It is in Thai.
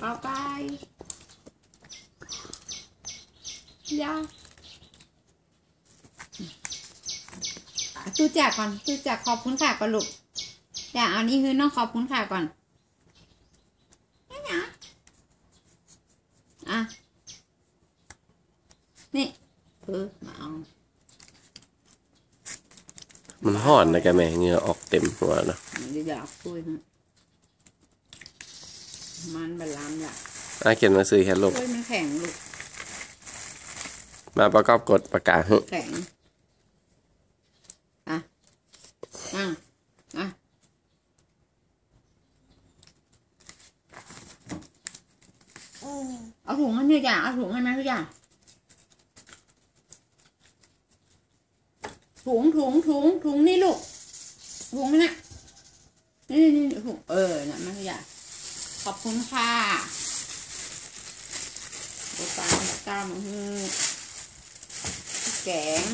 เอาไก่ยาอะตู้แจกก่อนตู้แจกขอบคุณค่ะก่อนลูกอย่าเอานี่คือน้องขอบคุณค่ะก่อนนี่นะอะ นี่เออมาเอามันห่อนนะแกแม่เหงื่อออกเต็มหัวนะเดี๋ยวอยากคุยนะ มันบลามละอาเขียนมาซื้อแค่ลูกคุยมันแข็งลูก มาประกอบกฎประกาศให้แข็งอะอะอะเอาถุงให้ทุกอย่างเอาถุงให้นะทุกอย่างถุงถุงถุงถุงนี่ลูกถุงนี่นะนี่นี่นี่ถุงเออนะมันทุกอย่าง ขอบคุณค่ะโอปาตามือแกง